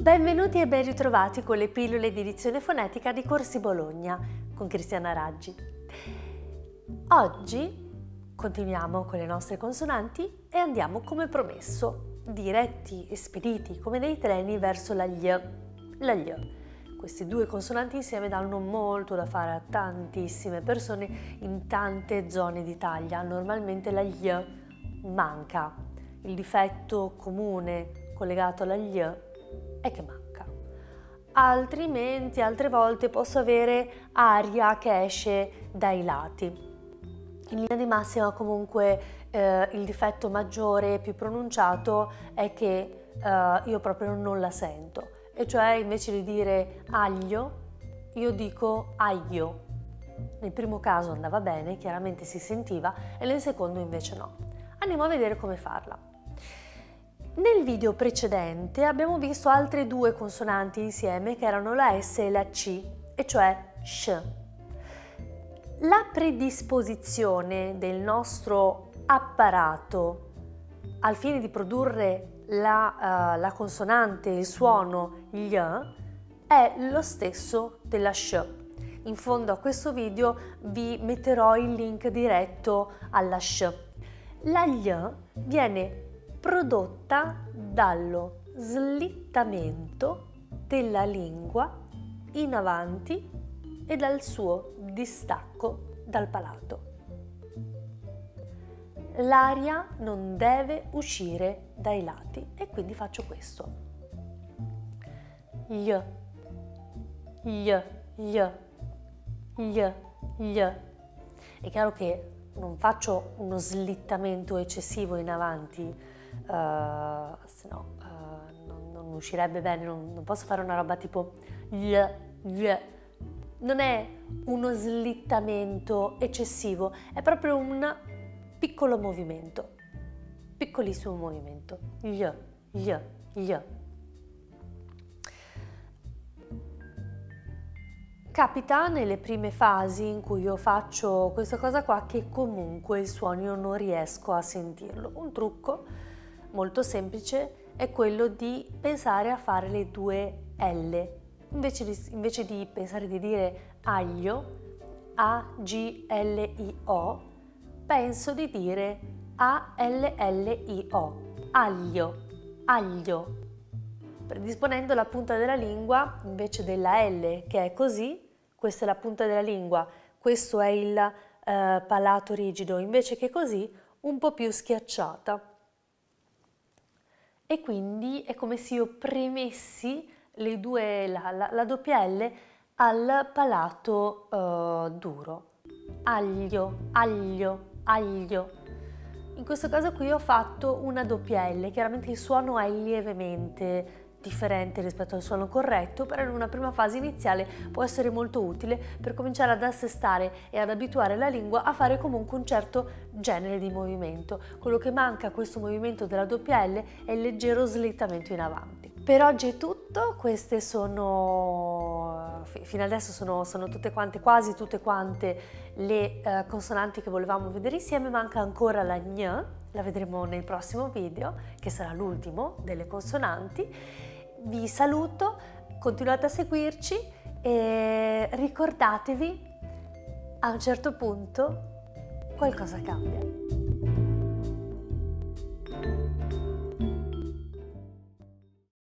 Benvenuti e ben ritrovati con le pillole di edizione fonetica di Corsi Bologna con Cristiana Raggi. Oggi continuiamo con le nostre consonanti e andiamo come promesso, diretti e spediti come dei treni verso la gli. La gli. Questi due consonanti insieme danno molto da fare a tantissime persone in tante zone d'Italia. Normalmente la gli manca. Il difetto comune collegato alla gli è che manca. Altrimenti, altre volte posso avere aria che esce dai lati. In linea di massima comunque eh, il difetto maggiore e più pronunciato è che eh, io proprio non la sento e cioè invece di dire aglio io dico aglio. Nel primo caso andava bene, chiaramente si sentiva e nel secondo invece no. Andiamo a vedere come farla. Nel video precedente abbiamo visto altre due consonanti insieme che erano la S e la C, e cioè SH. La predisposizione del nostro apparato al fine di produrre la, uh, la consonante, il suono gli, è lo stesso della SH. In fondo a questo video vi metterò il link diretto alla SH. La gli viene prodotta dallo slittamento della lingua in avanti e dal suo distacco dal palato. L'aria non deve uscire dai lati e quindi faccio questo. Gli, gli, gli, gli, gli. È chiaro che non faccio uno slittamento eccessivo in avanti, uh, se no uh, non, non, uscirebbe bene, non, non, posso fare una roba tipo gli, gli. Non è uno slittamento eccessivo, è proprio un piccolo movimento, piccolissimo movimento. Gli, gli, gli. Capita nelle prime fasi in cui io faccio questa cosa qua che comunque il suono non riesco a sentirlo. Un trucco molto semplice è quello di pensare a fare le due L. Invece di, invece di pensare di dire aglio, A-G-L-I-O, penso di dire A-L-L-I-O, aglio, aglio. Predisponendo la punta della lingua invece della L che è così, questa è la punta della lingua, questo è il eh, palato rigido, invece che così un po' più schiacciata e quindi è come se io premessi le due, la, la, la doppia L al palato uh, duro. Aglio, aglio, aglio. In questo caso qui ho fatto una doppia L, chiaramente il suono è lievemente differente rispetto al suono corretto, però in una prima fase iniziale può essere molto utile per cominciare ad assestare e ad abituare la lingua a fare comunque un certo genere di movimento. Quello che manca a questo movimento della doppia L è il leggero slittamento in avanti. Per oggi è tutto, queste sono, fino adesso sono, sono tutte quante, quasi tutte quante le uh, consonanti che volevamo vedere insieme, manca ancora la gn, la vedremo nel prossimo video, che sarà l'ultimo delle consonanti vi saluto, continuate a seguirci e ricordatevi, a un certo punto qualcosa cambia.